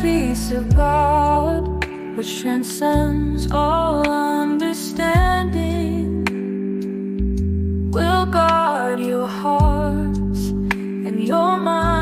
peace of God, which transcends all understanding, will guard your hearts and your minds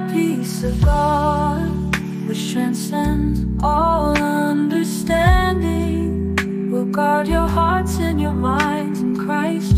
peace of God, which transcends all understanding, will guard your hearts and your minds in Christ.